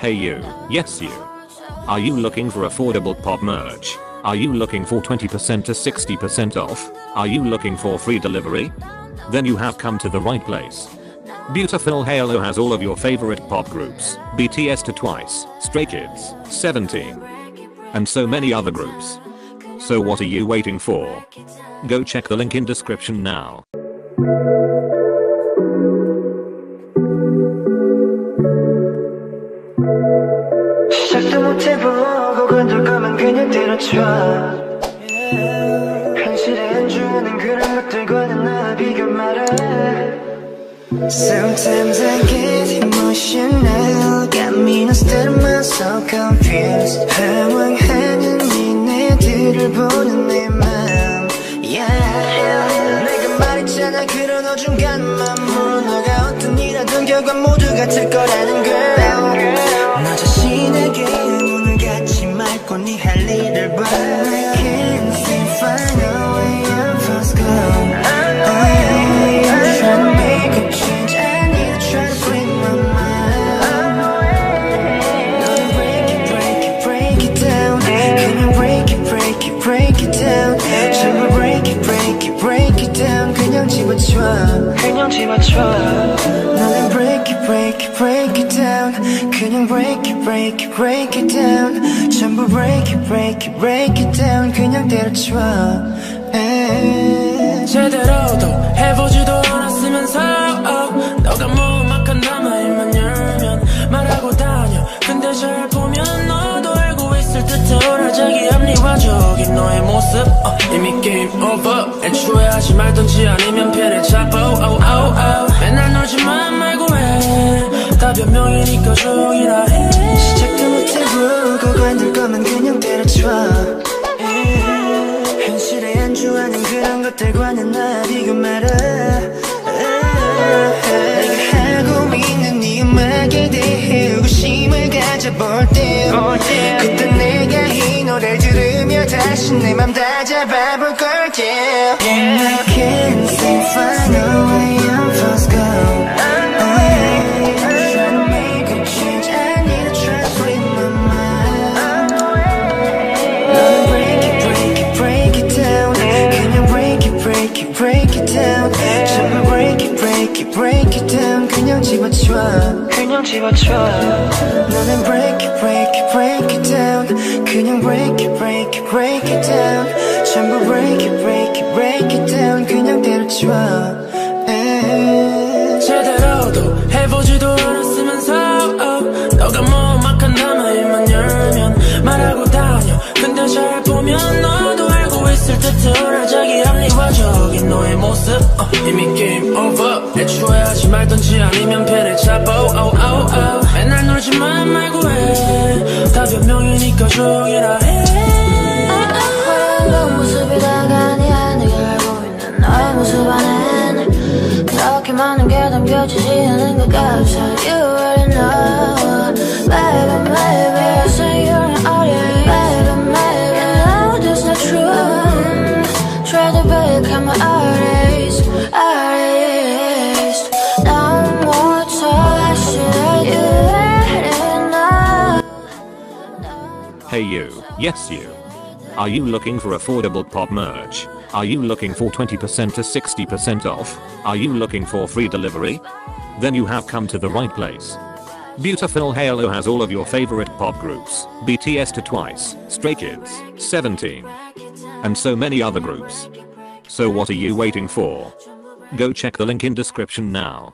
Hey you, yes you. Are you looking for affordable pop merch? Are you looking for 20% to 60% off? Are you looking for free delivery? Then you have come to the right place. Beautiful Halo has all of your favorite pop groups, BTS to Twice, Stray Kids, 17, and so many other groups. So what are you waiting for? Go check the link in description now. 시작도 못해보고 건들 거면 그냥 때려쳐. 현실에 안주하는 그런 것들과는 나 비교 말아 Sometimes I get emotional. Got me lost in my so confused. 당황하는 니네들을 보는 내맘 yeah. 내가 말했잖아 그런 어중간한 물 너가 어떤 일하던 결과 모두 같을 거라는 걸 말고 네 할 일을 봐 I can't seem to find a way out of go Oh yeah, I'm trying to make a change I need to try to free my mind 너는 break it, break it, break it down 그냥 break it, break it, break it down 전부 break it, break it, break it down 그냥 집어쳐 그냥 집어쳐 너는 break it, break it, down. 그냥 break it, break it, break it down. 전부 break it, break it, break it down. 그냥 에이. 제대로도 해보지도 않았으면서. 너가 무막한 남아일만 열면 말하고 다녀. 근데 잘 보면 너도 알고 있을 듯한 자기 합리화적인 너의 모습. oh, 이미 게임 오버 애초에 하지 말던지 아니면 피를 잡아. Oh, oh, oh. 변명이니까 조용히라 해. 시작도 못해보고 관둘 거면 그냥 때려쳐 현실에 안주하는 그런 것들과는 나 비교 말아. 내가 하고 있는 이 음악에 대해 의구심을 가져볼 때 그때 내가 이 노래를 들으며 다시 내 맘 다 잡아볼 걸게 I can't seem to find 그냥 집어쳐 너는 break it, break it, break it down 그냥 break it, break it, break it down 전부 break it, break it, break it down 그냥 때려쳐 에이. 제대로도 해보지도 않았으면서 oh, 너가 무막한 남아일만 열면 말하고 다녀 근데 잘 보면 너도 알고 있을 듯한 합리화적인 너의 모습. oh, 이미 게임 오버 애초에 하지 말던지 아니면 펜을 잡아. oh, oh, oh. 맨날 놀지만 말고 해다 변명이니까 조용히라 해. 많은 게 담겨지지 않은 것 같아. You already know. Baby, maybe I say you're Hey you, yes you. Are you looking for affordable pop merch? Are you looking for 20% to 60% off? Are you looking for free delivery? Then you have come to the right place. Beautiful Halo has all of your favorite pop groups, BTS to Twice, Stray Kids, 17, and so many other groups. So what are you waiting for? Go check the link in description now.